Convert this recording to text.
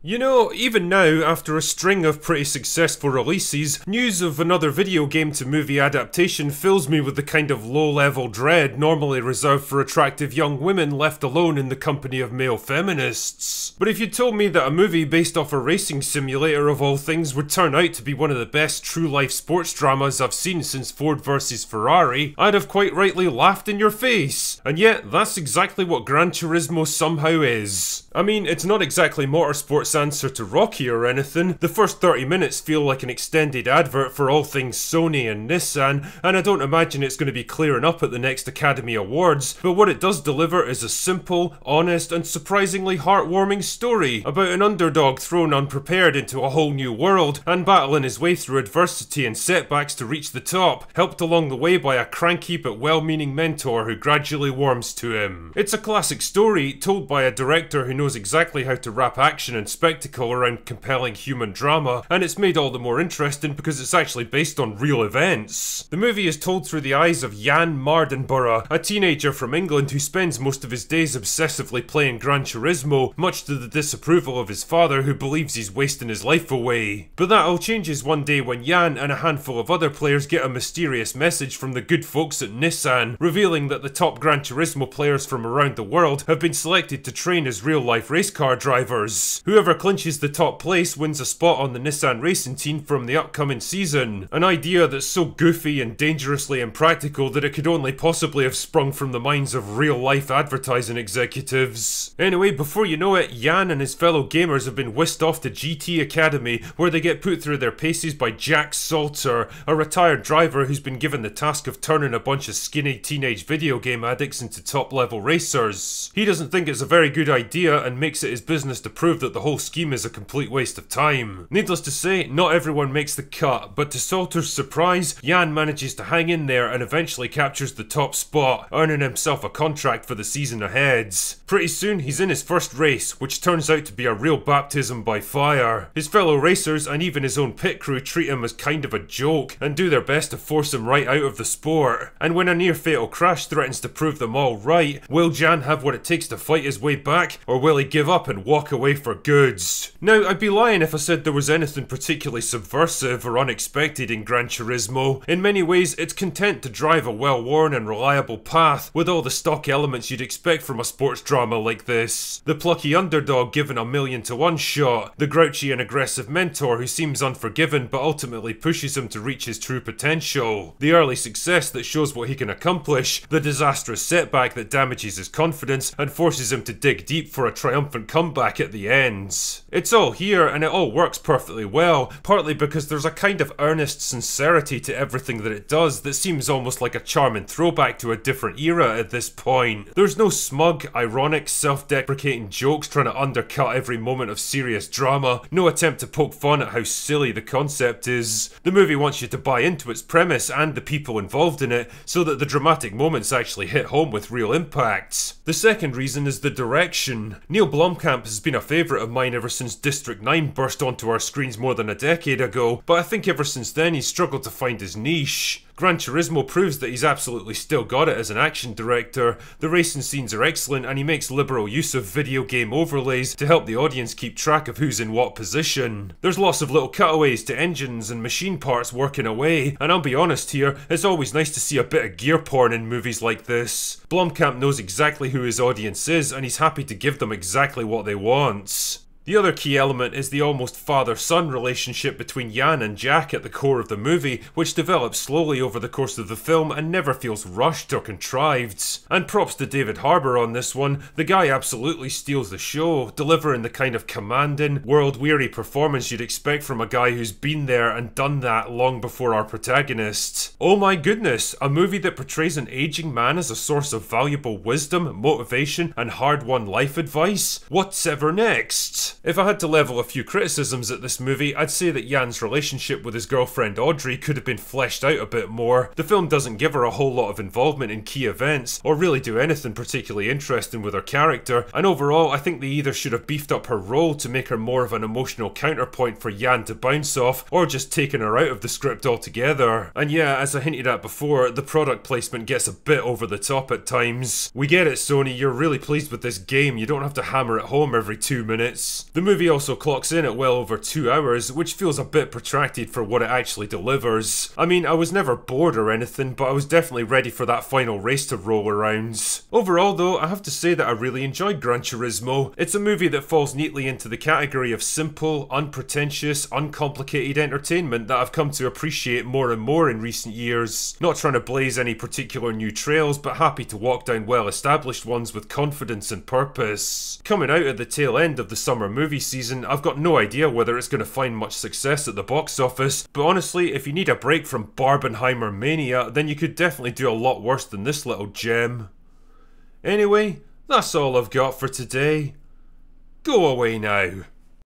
You know, even now, after a string of pretty successful releases, news of another video game to movie adaptation fills me with the kind of low level dread normally reserved for attractive young women left alone in the company of male feminists. But if you told me that a movie based off a racing simulator of all things would turn out to be one of the best true life sports dramas I've seen since Ford vs Ferrari, I'd have quite rightly laughed in your face. And yet, that's exactly what Gran Turismo somehow is. I mean, it's not exactly motorsports answer to Rocky or anything. The first 30 minutes feel like an extended advert for all things Sony and Nissan, and I don't imagine it's going to be clearing up at the next Academy Awards, but what it does deliver is a simple, honest, and surprisingly heartwarming story about an underdog thrown unprepared into a whole new world and battling his way through adversity and setbacks to reach the top, helped along the way by a cranky but well meaning mentor who gradually warms to him. It's a classic story told by a director who knows knows exactly how to wrap action and spectacle around compelling human drama, and it's made all the more interesting because it's actually based on real events. The movie is told through the eyes of Jann Mardenborough, a teenager from England who spends most of his days obsessively playing Gran Turismo, much to the disapproval of his father who believes he's wasting his life away. But that all changes one day when Jann and a handful of other players get a mysterious message from the good folks at Nissan, revealing that the top Gran Turismo players from around the world have been selected to train as real life race car drivers. Whoever clinches the top place wins a spot on the Nissan racing team from the upcoming season. An idea that's so goofy and dangerously impractical that it could only possibly have sprung from the minds of real life advertising executives. Anyway, before you know it, Jann and his fellow gamers have been whisked off to GT Academy where they get put through their paces by Jack Salter, a retired driver who's been given the task of turning a bunch of skinny teenage video game addicts into top level racers. He doesn't think it's a very good idea and makes it his business to prove that the whole scheme is a complete waste of time. Needless to say, not everyone makes the cut, but to Salter's surprise, Jann manages to hang in there and eventually captures the top spot, earning himself a contract for the season ahead. Pretty soon, he's in his first race, which turns out to be a real baptism by fire. His fellow racers and even his own pit crew treat him as kind of a joke and do their best to force him right out of the sport. And when a near fatal crash threatens to prove them all right, will Jann have what it takes to fight his way back, or will give up and walk away for goods. Now, I'd be lying if I said there was anything particularly subversive or unexpected in Gran Turismo. In many ways, it's content to drive a well-worn and reliable path with all the stock elements you'd expect from a sports drama like this. The plucky underdog given a million to one shot, the grouchy and aggressive mentor who seems unforgiven but ultimately pushes him to reach his true potential, the early success that shows what he can accomplish, the disastrous setback that damages his confidence and forces him to dig deep for a triumphant comeback at the end. It's all here and it all works perfectly well, partly because there's a kind of earnest sincerity to everything that it does that seems almost like a charming throwback to a different era at this point. There's no smug, ironic, self-deprecating jokes trying to undercut every moment of serious drama, no attempt to poke fun at how silly the concept is. The movie wants you to buy into its premise and the people involved in it so that the dramatic moments actually hit home with real impact. The second reason is the direction. Neil Blomkamp has been a favourite of mine ever since District 9 burst onto our screens more than a decade ago, but I think ever since then he's struggled to find his niche. Gran Turismo proves that he's absolutely still got it as an action director. The racing scenes are excellent and he makes liberal use of video game overlays to help the audience keep track of who's in what position. There's lots of little cutaways to engines and machine parts working away, and I'll be honest here, it's always nice to see a bit of gear porn in movies like this. Blomkamp knows exactly who his audience is and he's happy to give them exactly what they want. The other key element is the almost father-son relationship between Jann and Jack at the core of the movie, which develops slowly over the course of the film and never feels rushed or contrived. And props to David Harbour on this one, the guy absolutely steals the show, delivering the kind of commanding, world-weary performance you'd expect from a guy who's been there and done that long before our protagonist. Oh my goodness, a movie that portrays an aging man as a source of valuable wisdom, motivation, and hard-won life advice? What's ever next? If I had to level a few criticisms at this movie, I'd say that Jann's relationship with his girlfriend Audrey could have been fleshed out a bit more. The film doesn't give her a whole lot of involvement in key events, or really do anything particularly interesting with her character, and overall I think they either should have beefed up her role to make her more of an emotional counterpoint for Jann to bounce off, or just taken her out of the script altogether. And yeah, as I hinted at before, the product placement gets a bit over the top at times. We get it Sony, you're really pleased with this game, you don't have to hammer it home every two minutes. The movie also clocks in at well over two hours, which feels a bit protracted for what it actually delivers. I mean, I was never bored or anything, but I was definitely ready for that final race to roll around. Overall though, I have to say that I really enjoyed Gran Turismo. It's a movie that falls neatly into the category of simple, unpretentious, uncomplicated entertainment that I've come to appreciate more and more in recent years. Not trying to blaze any particular new trails, but happy to walk down well established ones with confidence and purpose. Coming out at the tail end of the summer movie season, I've got no idea whether it's going to find much success at the box office, but honestly, if you need a break from Barbenheimer mania, then you could definitely do a lot worse than this little gem. Anyway, that's all I've got for today. Go away now.